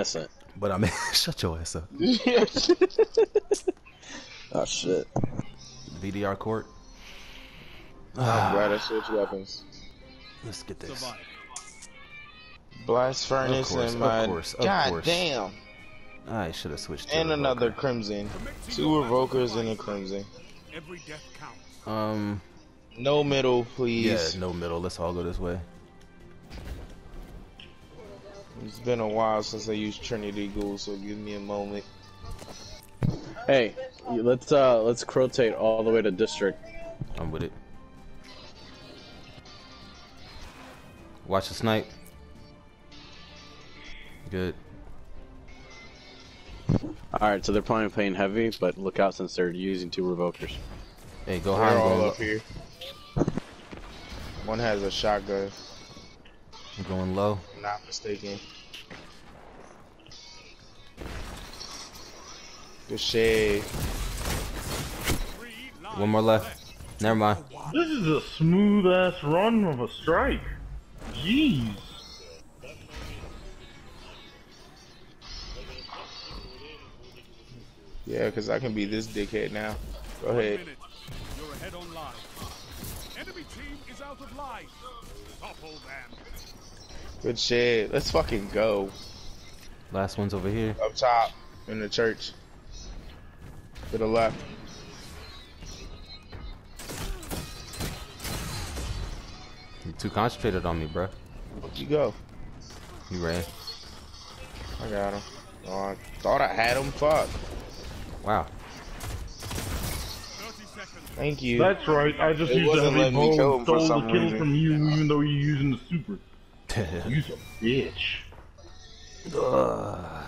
innocent. But I mean, shut your ass up. oh shit. VDR court. I'm glad I switched weapons. Let's get this. Blast furnace course, and of my course, of god course. damn, I should have switched. To and Revoker. another crimson, two revokers and a crimson. Every death counts. Um. No middle, please. Yeah, no middle. Let's all go this way. It's been a while since I used Trinity Ghoul, so give me a moment. Hey, let's uh let's rotate all the way to district. I'm with it. Watch the snipe. Good. Alright, so they're probably playing heavy, but look out since they're using two revokers. Hey, go high. They're all up here. One has a shotgun, I'm going low. I'm not mistaken. Good shade. One more left. Never mind. This is a smooth ass run of a strike. Jeez. Yeah, because I can be this dickhead now. Go ahead. You're ahead on life. Enemy team is out of life. Topple them. Good shit. Let's fucking go. Last one's over here. Up top in the church. To the left. You're too concentrated on me, bro. Where'd you go? You ran. I got him. Oh, I thought I had him. Fuck. Wow. 30 seconds. Thank you. That's right. I just It used a wasn't heavy letting bow and stole the kill reason. from you, even though you're using the super. You's a bitch. Ugh.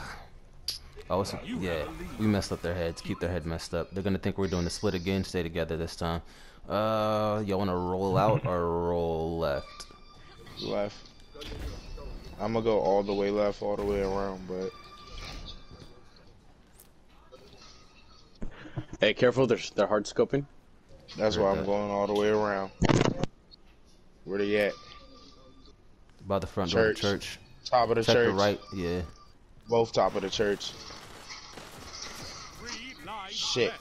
Oh, it's, yeah. We messed up their heads. Keep their head messed up. They're gonna think we're doing the split again. Stay together this time. Uh, y'all wanna roll out or roll left? Left. I'm gonna go all the way left, all the way around, but Hey, careful, they're they're hard scoping. that's why Heard I'm going all the way around. Where they at? By the front door of the Church. church. Top of the Check church. the right. Yeah. Both top of the church. Shit.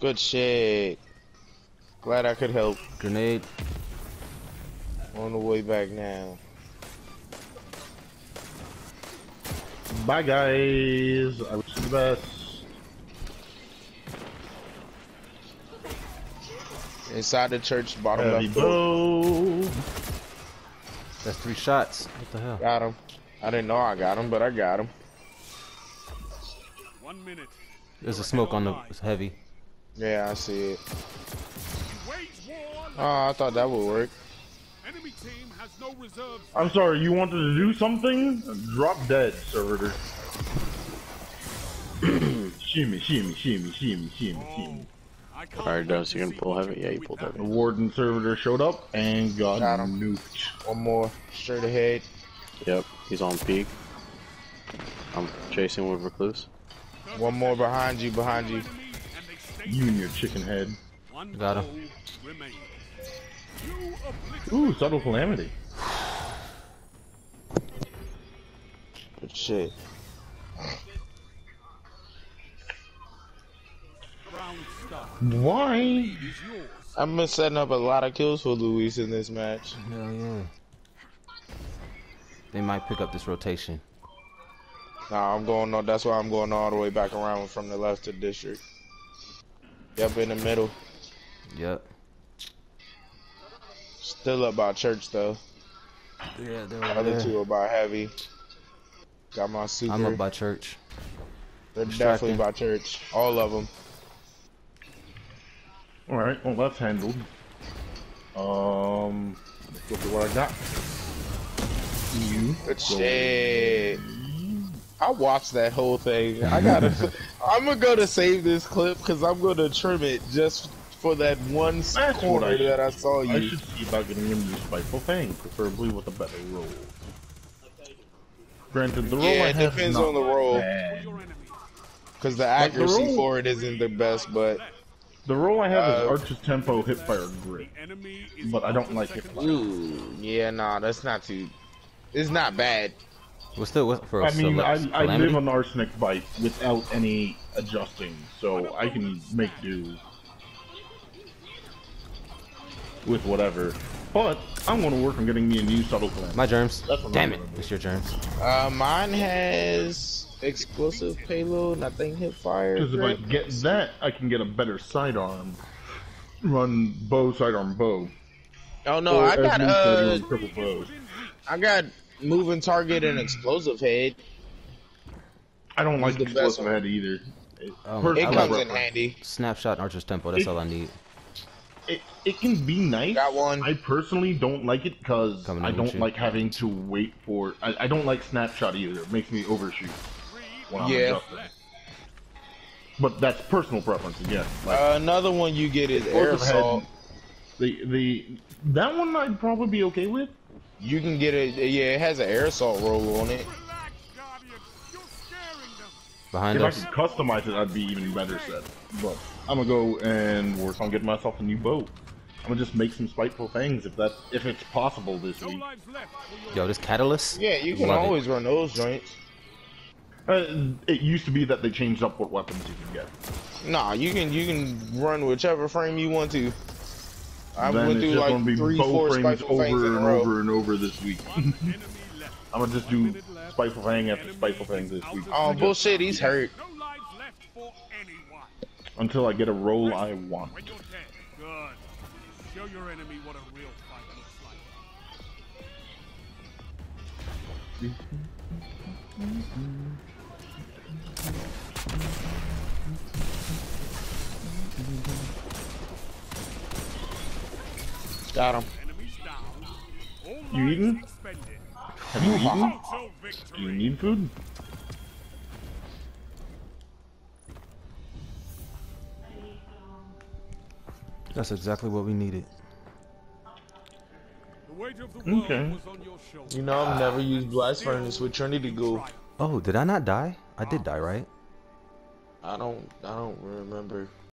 Good shit. Glad I could help. Grenade. On the way back now. Bye, guys. I wish you the best. Inside the church, bottom Heavy left. bow. That's three shots. What the hell? Got him. I didn't know I got him, but I got him. One minute. There's a smoke on the it's heavy. Yeah, I see it. Wage. Oh, I thought that would work. Enemy team has no reserves. I'm sorry, you wanted to do something? Drop dead, servitor. shimmy, shimmy, shimmy, shimmy, shimmy, shimmy. I can't Alright, wait Dennis, you gonna pull what heavy? Yeah, do you pulled that. heavy. The warden servitor showed up and got, Got him. nuked. One more. Straight ahead. Yep, he's on peak. I'm chasing with recluse. One more behind you, behind you. Enemy, and they stay You and your chicken head. Got him. foe remains. You obliterate Ooh, subtle calamity. Good shit. Why? I'm been setting up a lot of kills for Luis in this match. Hell yeah. They might pick up this rotation. Nah, I'm going on. That's why I'm going all the way back around from the left to district. Yep, in the middle. Yep. Still up by church though. Yeah, they're The other two are by heavy. Got my super. I'm up by church. They're definitely by church. All of them. Alright, well that's handled. Um, let's look at what I got. You. Good shit. I watched that whole thing. I gotta. I'm gonna go to save this clip because I'm gonna trim it just for that one That's corner I- that I saw I you. should see about getting him to Spiteful Fang, preferably with a better roll. Granted, the roll Yeah, I it have depends on the roll. bad. Your enemy. Because the Like the accuracy for it isn't the best, but The roll I have Uh, is Archer's Tempo, Hipfire, Grip. Enemy But I don't like second Hipfire. ooh, yeah, nah, that's not too. It's not bad. What's the what, for a I mean, I, select I calamity? live on arsenic bite without any adjusting, so I can make do with whatever. But I'm going to work on getting me a new subtle plan. My germs. That's Damn I'm it! It's your germs. Uh, mine has explosive payload, nothing Hipfire. Because if I get that, I can get a better sidearm. Run bow, sidearm, bow. Oh no, Or I got Luke said, uh, triple bow. I got moving target and explosive head. I don't like the best explosive one. head either. It, Um, It I like- comes in handy. Snapshot and Archer's Tempo. That's It- all I need. It, it can be nice. Got one. I personally don't like it because I don't like having to wait for. I, I don't like snapshot either. It makes me overshoot when I'm Yeah. adjusting. But that's personal preference again. Like, Uh, another one you get is air explosive assault. the the that one I'd probably be okay with. You can get it. Yeah, it has an air assault roll on it. Relax, Guardian. You're scaring them. Behind If I could customize it, I'd be even better set. But I'm gonna go and work on getting myself a new boat. I'm gonna just make some spiteful fangs if that if it's possible this No week. lives left for your Yo, this catalyst. Yeah, you can Love it. always run those joints. Uh, it used to be that they changed up what weapons you can get. Nah, you can you can run whichever frame you want to. I then went through just like three, four frames over things in a and over and over this week. I'm gonna just do spiteful fang after spiteful fang this week Oh bullshit, he's hurt. No lives left for anyone. until I get a roll I want. When you're. Good. Show your enemy what a real fight looks like. Got him. Enemies down. All You lives eating? Have you eaten? Do you need food? That's exactly what we needed. Okay. was on your shoulders. You know I've never used blast furnace with Trinity Ghoul. Oh, did I not die? I did oh. die, right? I don't I don't remember.